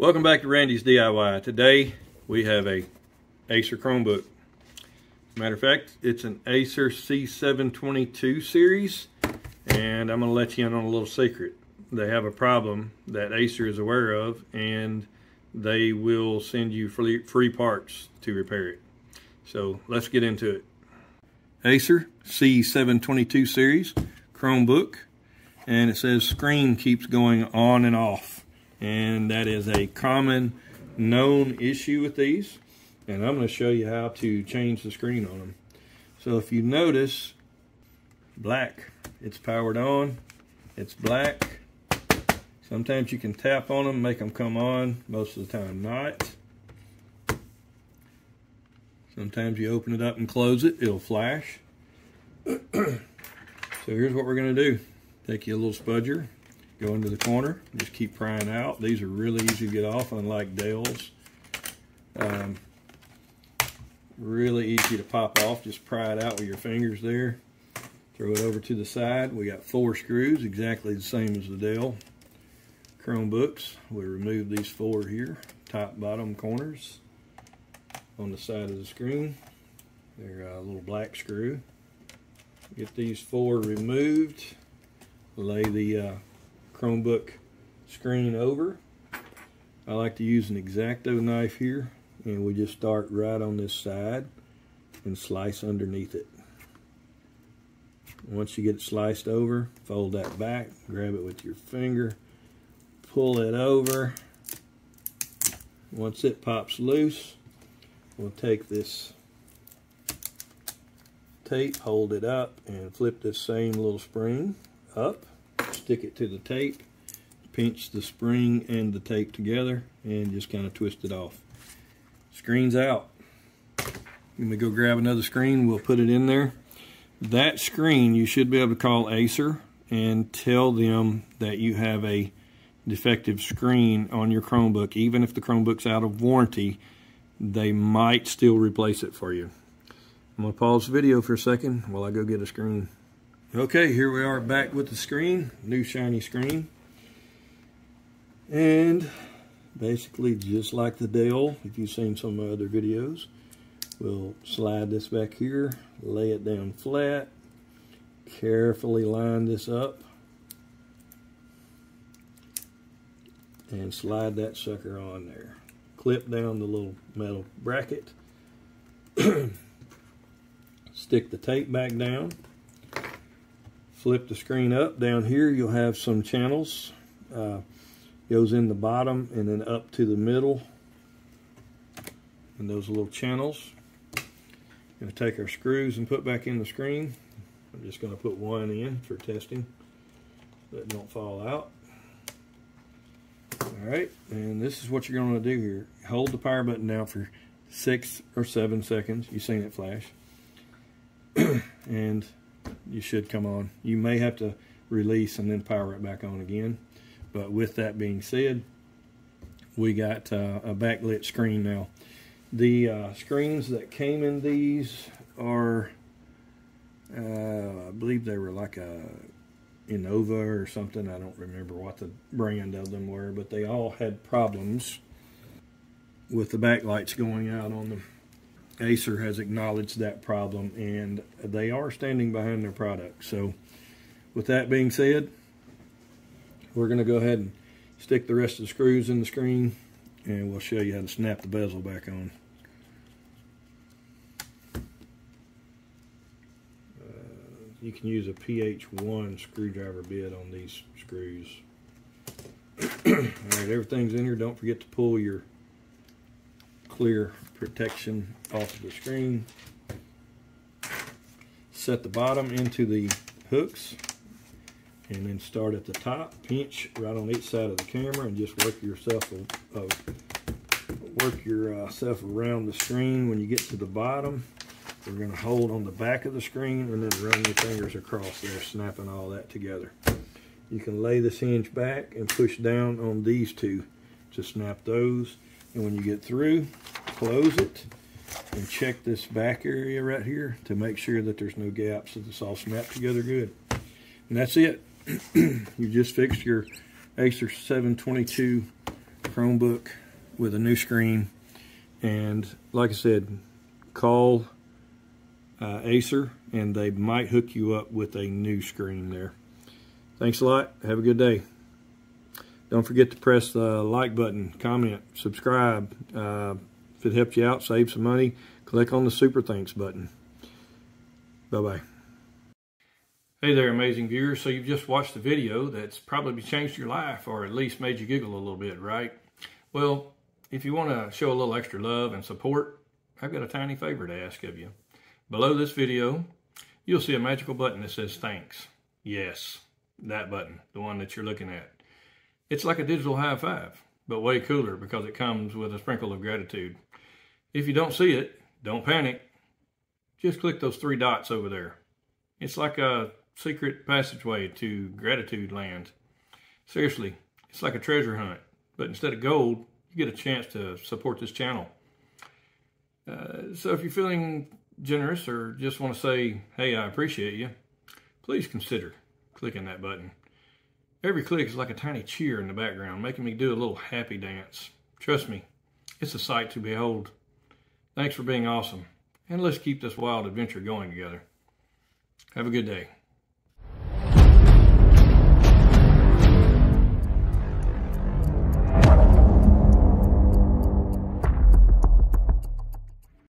Welcome back to Randy's DIY. Today we have a Acer Chromebook. Matter of fact, it's an Acer C722 series and I'm going to let you in on a little secret. They have a problem that Acer is aware of and they will send you free, free parts to repair it. So let's get into it. Acer C722 series Chromebook and it says screen keeps going on and off and that is a common known issue with these. And I'm going to show you how to change the screen on them so if you notice black it's powered on it's black. Sometimes you can tap on them make them come on most of the time not. Sometimes you open it up and close it it'll flash. So here's what we're going to do. Take you a little spudger go into the corner, just keep prying out. These are really easy to get off, unlike Dell's. Um, really easy to pop off, just pry it out with your fingers there. Throw it over to the side. We got four screws, exactly the same as the Dell Chromebooks. We remove these four here, top, bottom corners on the side of the screen. They're a little black screw. Get these four removed. Lay the uh, Chromebook screen over. I like to use an X-Acto knife here and we just start right on this side and slice underneath it. Once you get it sliced over, fold that back, grab it with your finger, pull it over. Once it pops loose, we'll take this tape, hold it up, and flip this same little spring up stick it to the tape, pinch the spring and the tape together, and just kind of twist it off. Screen's out. Let me go grab another screen. We'll put it in there. That screen, you should be able to call Acer and tell them that you have a defective screen on your Chromebook. Even if the Chromebook's out of warranty, they might still replace it for you. I'm going to pause the video for a second while I go get a screen. Okay, here we are back with the screen, new shiny screen. And basically just like the Dell, if you've seen some of my other videos, we'll slide this back here, lay it down flat, carefully line this up, and slide that sucker on there. Clip down the little metal bracket, stick the tape back down, flip the screen up. Down here you'll have some channels. Uh, goes in the bottom and then up to the middle. And those little channels. Going to take our screws and put back in the screen. I'm just going to put one in for testing. That don't fall out. Alright and this is what you're going to do here. Hold the power button down for six or seven seconds. You've seen it flash. And you should come on. You may have to release and then power it back on again. But with that being said, we got uh, a backlit screen now. The uh, screens that came in these are, uh, I believe they were like a Innova or something. I don't remember what the brand of them were, but they all had problems with the backlights going out on them. Acer has acknowledged that problem and they are standing behind their product. So with that being said, we're going to go ahead and stick the rest of the screws in the screen and we'll show you how to snap the bezel back on. Uh, you can use a PH1 screwdriver bit on these screws. Alright, everything's in here. Don't forget to pull your clear protection off of the screen. Set the bottom into the hooks and then start at the top. Pinch right on each side of the camera and just work yourself uh, work yourself around the screen. When you get to the bottom, we're going to hold on the back of the screen and then run your fingers across there, snapping all that together. You can lay this hinge back and push down on these two to snap those. And when you get through, close it and check this back area right here to make sure that there's no gaps that it's all snapped together good. And that's it. you just fixed your Acer 722 Chromebook with a new screen. And like I said, call uh, Acer and they might hook you up with a new screen there. Thanks a lot. Have a good day. Don't forget to press the like button, comment, subscribe. Uh, if it helped you out, save some money, click on the super thanks button. Bye-bye. Hey there, amazing viewers. So you've just watched a video that's probably changed your life or at least made you giggle a little bit, right? Well, if you want to show a little extra love and support, I've got a tiny favor to ask of you. Below this video, you'll see a magical button that says thanks. Yes, that button, the one that you're looking at. It's like a digital high five, but way cooler because it comes with a sprinkle of gratitude. If you don't see it, don't panic. Just click those three dots over there. It's like a secret passageway to gratitude land. Seriously, it's like a treasure hunt, but instead of gold, you get a chance to support this channel. Uh, so if you're feeling generous or just want to say, hey, I appreciate you, please consider clicking that button. Every click is like a tiny cheer in the background, making me do a little happy dance. Trust me, it's a sight to behold. Thanks for being awesome, and let's keep this wild adventure going together. Have a good day.